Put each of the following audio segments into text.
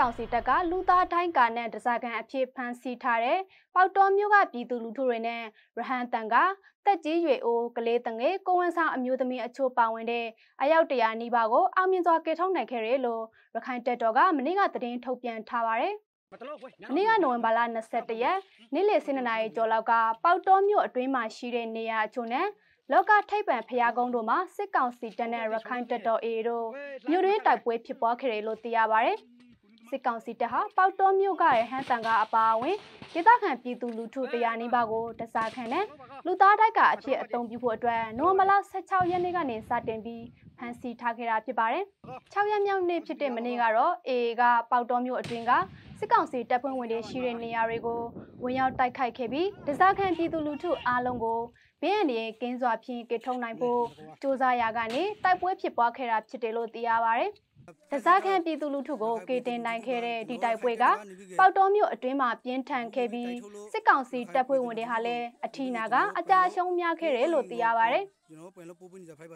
ကောင်စီတပ်ကလူသားတိုင်းကာနဲ့တစားကန်အဖြစ်ဖမ်းဆီးထားတဲ့ပေါတော်မျိုးကပြည်သူလူထုတွေနဲ့ရဟန်တန်ကတက်ကြီးရွေအိုးကလေးတငယ်ကိုဝန်ဆောင်အမျိုးသမီးအချို့ပါဝင်တဲ့အယောက်တရာနီးပါးကိုအောင်မြင်စွာကယ်ထုတ်နိုင်ခဲ့တယ်လို့ရခိုင်တပ်တော်ကမနေ့ကသတင်းထုတ်ပြန်ထားပါတယ်။မနေ့ကနိုဝင်ဘာလ22ရက်နေ့လယ်12နာရီကျော်လောက်ကပေါတော်မျိုးအတွင်းမှာရှိတဲ့နေရာအချို့နဲ့လောကထိပ်ပံဖျားကုန်းတို့မှာစစ်ကောင်စီတပ်နဲ့ရခိုင်တပ်တော် AA တို့မြို့တွင်းတိုက်ပွဲဖြစ်ပွားခဲ့တယ်လို့သိရပါတယ်။ စစ်ကောင်စီတပ်ဟာပေါတော်မြို့ကရဟန်းတန်ကအပါအဝင်ဒေသခံပြည်သူလူထုတရားနီးပါးကိုတစားခံနဲ့လူသားတိုက်ကအဖြစ်အုံပြုဖို့အတွက်နိုဝင်ဘာလ16ရက်နေ့ကနေစတင်ပြီးဖမ်းဆီးထားခဲ့တာဖြစ်ပါတယ်။6ရက်မြောက်နေ့ဖြစ်တဲ့မနေ့ကတော့ AA ကပေါတော်မြို့အတွင်းကစစ်ကောင်စီတပ်ဖွဲ့ဝင်တွေရှိတဲ့နေရာတွေကိုဝင်ရောက်တိုက်ခိုက်ခဲ့ပြီးဒဇခံပြည်သူလူထုအားလုံးကိုဘင်းအန်ကင်းစွာဖြင့်ကထုံနိုင်ဖို့စ조사ရာကနေတိုက်ပွဲဖြစ်ပွားခဲ့တာဖြစ်တယ်လို့သိရပါဗျ။။ တစားခန့်ပြည်သူလူထုကိုကေတင်နိုင်ခဲ့တဲ့ဒီတိုက်ပွဲကပေါတော်မြို့အတွင်းမှာပြင်းထန်ခဲ့ပြီးစစ်ကောင်စီတပ်ဖွဲ့ဝင်တွေဟာလည်းအထီးနာကအကြရှုံးများခဲ့တယ်လို့သိရပါဗျ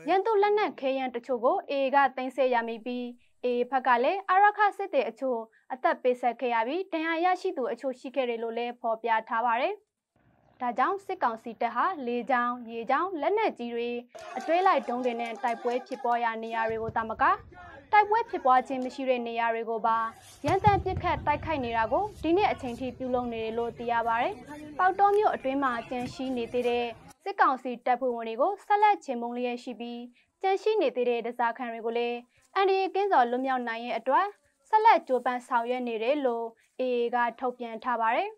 ။ရန်သူလက်နက်ခဲယမ်းတချို့ကို AA ကတင်ဆက်ရမိပြီး AA ဘက်ကလည်းအာရခစစ်တဲ့အချို့အသက်ပေးဆက်ခဲ့ရပြီးဒဏ်ရာရရှိသူအချို့ရှိခဲ့တယ်လို့လည်းဖော်ပြထားပါတယ်။ဒါကြောင့်စစ်ကောင်စီတပ်ဟာလေကြောင်းရေကြောင်းလက်နက်ကြီးတွေအတွေးလိုက်တုံးတွေနဲ့တိုက်ပွဲဖြစ်ပေါ်ရာနေရာတွေကိုတမက တိုက်ပွဲဖြစ်ပွားခြင်းမရှိတဲ့နေရာတွေကိုပါရန်တမ်းပစ်ခတ်တိုက်ခိုက်နေတာကိုဒီနေ့အချိန်ထိပြုလုပ်နေတယ်လို့သိရပါတယ်။ပေါတောမြို့အတွင်းမှာကျန်ရှိနေသေးတဲ့စစ်ကောင်စီတပ်ဖွဲ့ဝင်တွေကိုဆက်လက်ချေမှုန်းလျက်ရှိပြီးကျန်ရှိနေသေးတဲ့ဒဇာခံတွေကိုလည်းအန်ဒီကင်းစော်လွတ်မြောက်နိုင်ရဲ့အတွက်ဆက်လက်ကြိုးပမ်းဆောင်ရွက်နေတယ်လို့ AA ကထုတ်ပြန်ထားပါတယ်